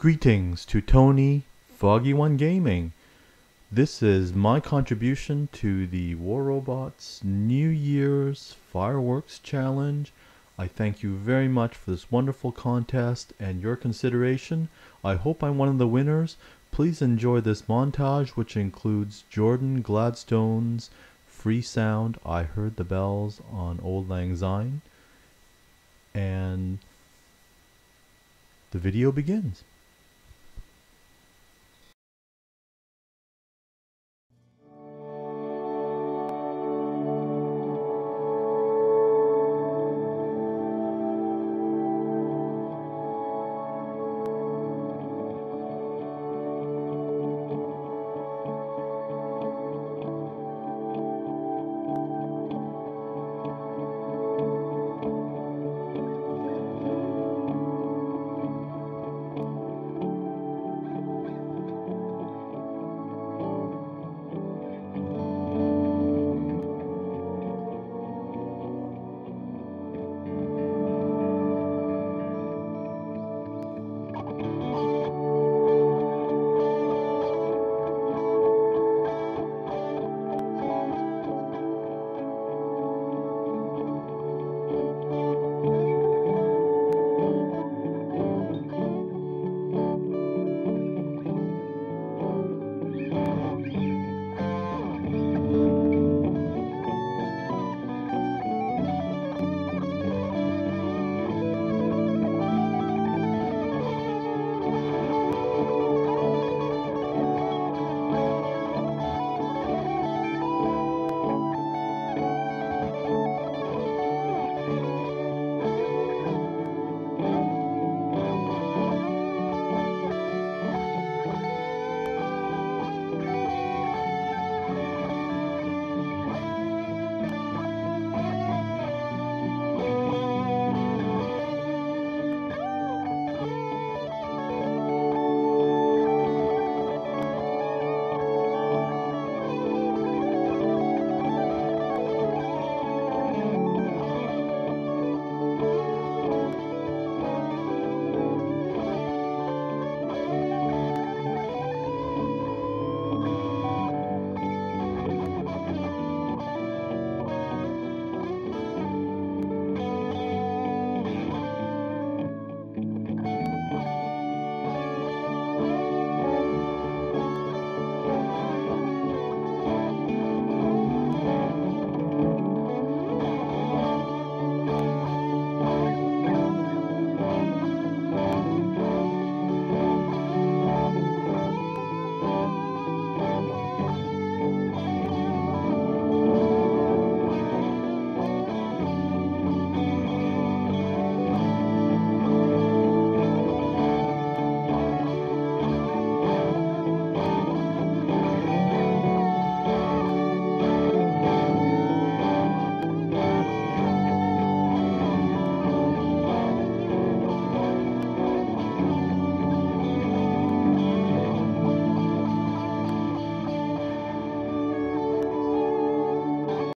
Greetings to Tony Foggy One Gaming. This is my contribution to the War Robots New Year's Fireworks Challenge. I thank you very much for this wonderful contest and your consideration. I hope I'm one of the winners. Please enjoy this montage, which includes Jordan Gladstone's free sound. I heard the bells on Auld Lang Syne. And the video begins.